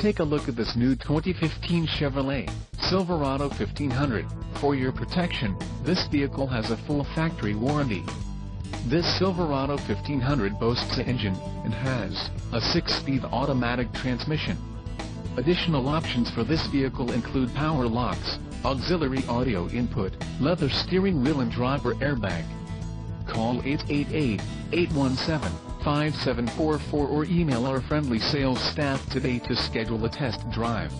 Take a look at this new 2015 Chevrolet Silverado 1500. For your protection, this vehicle has a full factory warranty. This Silverado 1500 boasts an engine, and has a 6-speed automatic transmission. Additional options for this vehicle include power locks, auxiliary audio input, leather steering wheel and driver airbag. Call 888-817-5744 or email our friendly sales staff today to schedule a test drive.